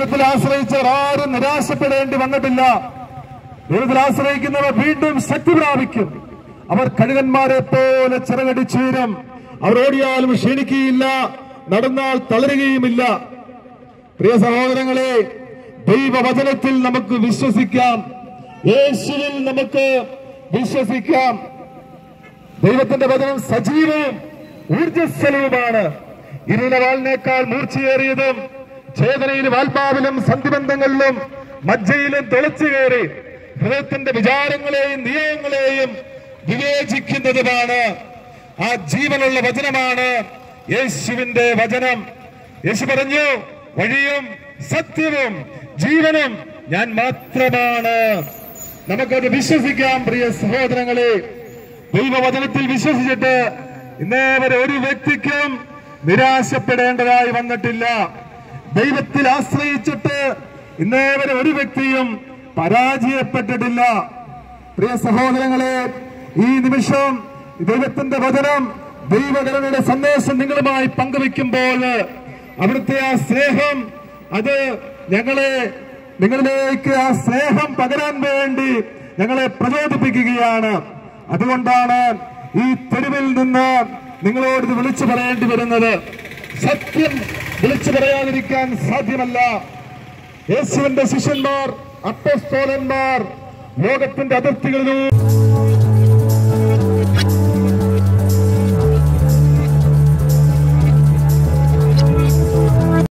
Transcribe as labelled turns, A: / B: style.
A: ആശ്രയിച്ചവർ ആരും നിരാശപ്പെടേണ്ടി വന്നിട്ടില്ല. ദൈവത്തിൽ ആശ്രയിക്കുന്നവർ വീണ്ടും ശക്തി പ്രാപിക്കും. അവർ കഴുകന്മാരെ പോലെ ചിറകടിച്ചീരും അവർ ഓടിയാലും ക്ഷീണിക്കുകയില്ല. നടന്നാൽ തളരുകയുമില്ല. പ്രിയ സഹോദരങ്ങളെ ദൈവവചനത്തിൽ നമുക്ക് വിശ്വസിക്കാം. യേശുവിൽ നമുക്ക് വിശ്വസിക്കാം. ദൈവത്തിന്റെ വചനം സജീവവും ഊർജസ്വലവുമാണ് ഇരുനവാളിനേക്കാൾ മൂർച്ചയേറിയതും ചേതനയിലും ആത്മാവിലും സന്ധിബന്ധങ്ങളിലും മജ്ജയിലും തെളിച്ചു കയറി ഹൃദയത്തിന്റെ വിചാരങ്ങളെയും നിയമങ്ങളെയും വിവേചിക്കുന്നതുമാണ്. ആ ജീവനുള്ള വചനമാണ് യേശുവിന്റെ വചനം. യേശു പറഞ്ഞു വഴിയും സത്യവും ജീവനും ഞാൻ മാത്രമാണ്. നമുക്കത് വിശ്വസിക്കാം പ്രിയ സഹോദരങ്ങളെ. ദൈവവചനത്തിൽ വിശ്വസിച്ചിട്ട് ഇന്നേ വരെ ഒരു വ്യക്തിക്കും നിരാശപ്പെടേണ്ടതായി വന്നിട്ടില്ല. ദൈവത്തിൽ ആശ്രയിച്ചിട്ട് ഇന്നേവരെ ഒരു വ്യക്തിയും പരാജയപ്പെട്ടിട്ടില്ല. പ്രിയ സഹോദരങ്ങളെ ഈ നിമിഷം ദൈവത്തിന്റെ വചനം ദൈവഘടനയുടെ സന്ദേശം നിങ്ങളുമായി പങ്കുവെക്കുമ്പോൾ അവിടുത്തെ ആ സ്നേഹം അത് ഞങ്ങളെ നിങ്ങളിലേക്ക് ആ സ്നേഹം പകരാൻ വേണ്ടി ഞങ്ങളെ പ്രചോദിപ്പിക്കുകയാണ്. അതുകൊണ്ടാണ് ഈ തെരുവിൽ നിന്ന് നിങ്ങളോട് വിളിച്ചു പറയേണ്ടി വരുന്നത്. സത്യം വിളിച്ചു പറയാതിരിക്കാൻ സാധ്യമല്ല. യേശുവിന്റെ ശിഷ്യന്മാർ അപ്പസ്തോലന്മാർ ലോകത്തിന്റെ അതിർത്തികളിലൂടെ